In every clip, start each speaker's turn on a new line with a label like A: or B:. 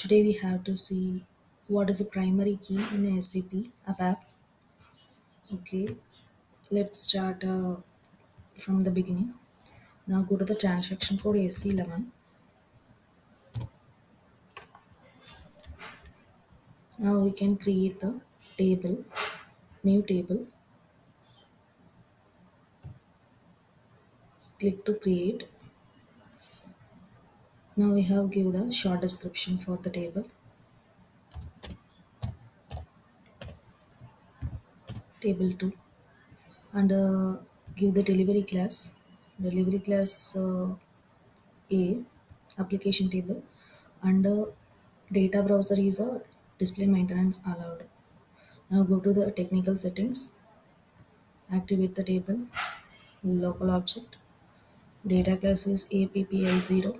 A: Today we have to see what is the primary key in SAP ABAP. Okay, let's start uh, from the beginning. Now go to the transaction code SE11. Now we can create the table, new table. Click to create. Now we have give the short description for the table. Table 2 and uh, give the delivery class. Delivery class uh, a application table. And uh, data browser is a display maintenance allowed. Now go to the technical settings. Activate the table. Local object. Data class is appl0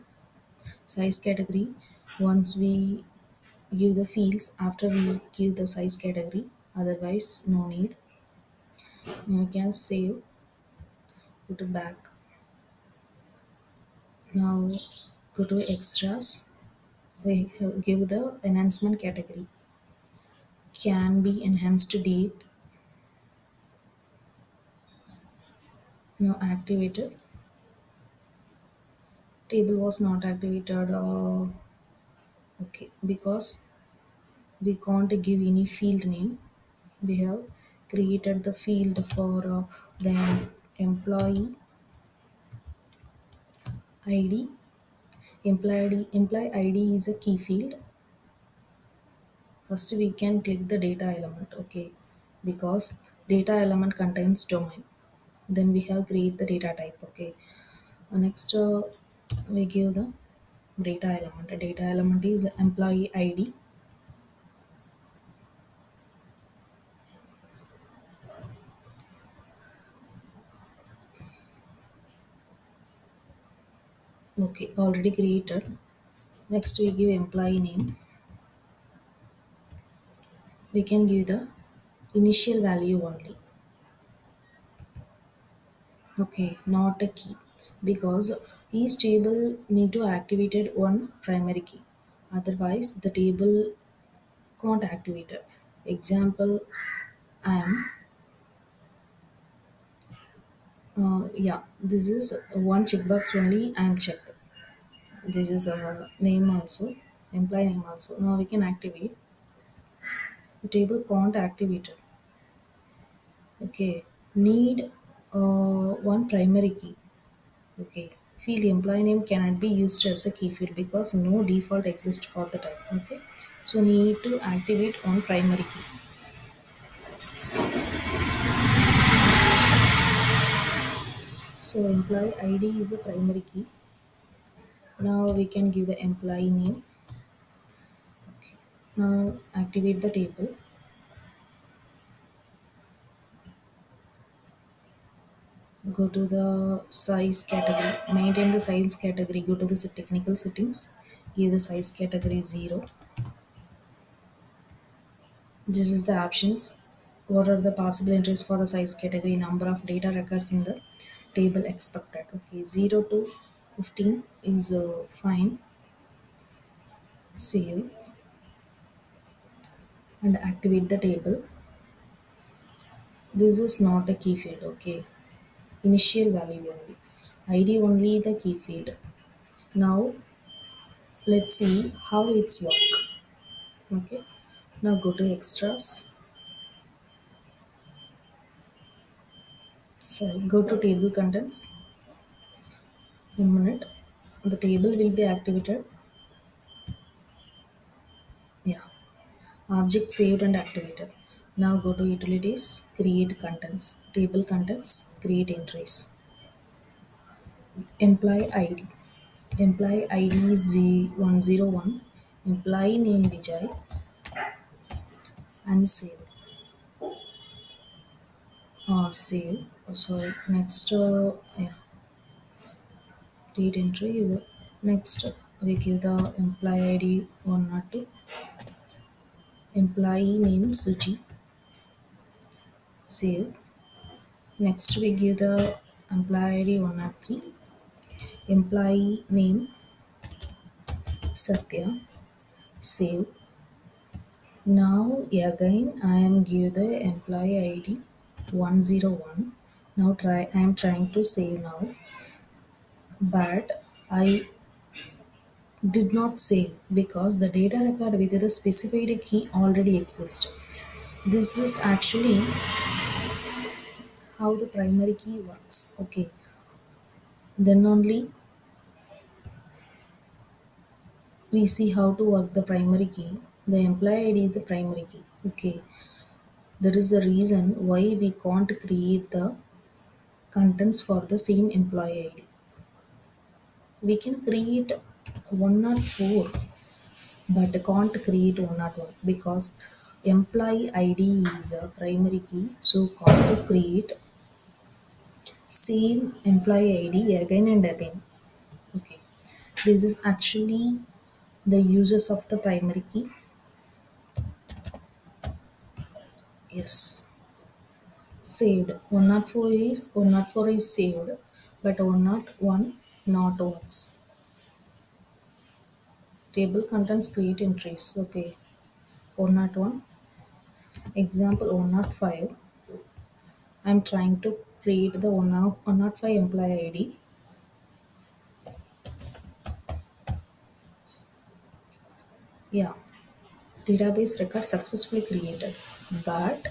A: size category. Once we give the fields after we give the size category otherwise no need. Now you can save go to back. Now go to extras. We give the enhancement category. Can be enhanced to deep. Now activated table was not activated uh, okay because we can't give any field name. We have created the field for uh, the employee id employee ID, is a key field. First we can click the data element okay because data element contains domain. Then we have create the data type okay. Uh, next uh, we give the data element. The data element is employee id okay already created. Next we give employee name. We can give the initial value only. Okay not a key because each table need to activated one primary key. Otherwise the table can't activate it. example i am uh, yeah this is one checkbox only i am check. This is a name also employee name also. Now we can activate. The table can't activate it. Okay need uh, one primary key okay. Field employee name cannot be used as a key field because no default exists for the type. Okay. So need to activate on primary key. So employee id is a primary key. Now we can give the employee name. Okay. now activate the table go to the size category maintain the size category go to the technical settings give the size category 0 this is the options. What are the possible entries for the size category? Number of data records in the table expected. Okay 0 to 15 is uh, fine. Save. And activate the table. This is not a key field okay initial value only. Id only the key field. Now let's see how it's work. Okay. Now go to extras. So go to table contents. One minute. The table will be activated. Yeah. Object saved and activated now go to utilities create contents table contents create entries. Employee id employee id is Z- 101 employee name vijay. And save. Uh, save. Oh, sorry. Next uh, yeah. Create entry is uh, next. We give the employee id 102 employee name suji save next we give the employee id 103 employee name satya. Save now again I am give the employee ID 101 now try I am trying to save now. But I did not save because the data record with the specified key already exists this is actually how the primary key works. Okay. Then only we see how to work the primary key. The employee id is a primary key. Okay. That is the reason why we can't create the contents for the same employee id we can create 104 but can't create 101 because employee id is a primary key. So can't create same employee id again and again. Okay. This is actually the uses of the primary key. Yes. Saved. 104 is 104 is saved but 101 not works table contents create entries. Okay. 101 example 105 i'm trying to create the 105 employee id yeah. Database record successfully created. But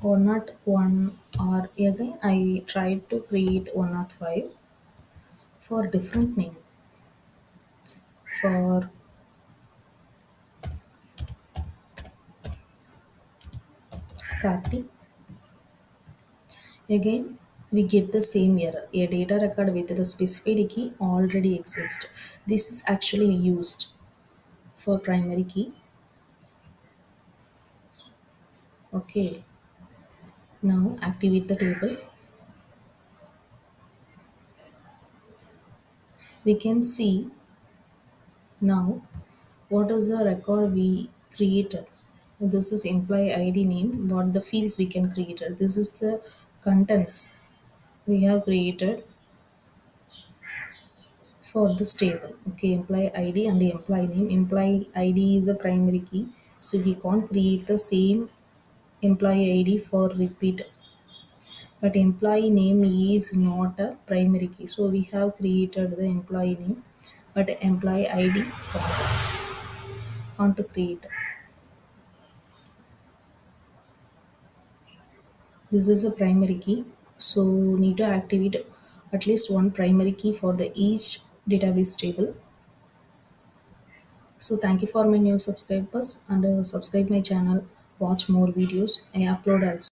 A: 101 or again i tried to create 105 for different name. For Karthi. Again, we get the same error. A data record with the specified key already exists. This is actually used for primary key. Okay. Now activate the table. We can see now what is the record we created. This is employee ID name. What the fields we can create. This is the contents we have created for this table. Okay employee id and the employee name. Employee id is a primary key. So we can't create the same employee id for repeat. But employee name is not a primary key. So we have created the employee name but employee id can't, can't create this is a primary key. So need to activate at least one primary key for the each database table. So thank you for my new subscribers and uh, subscribe my channel. Watch more videos. I upload also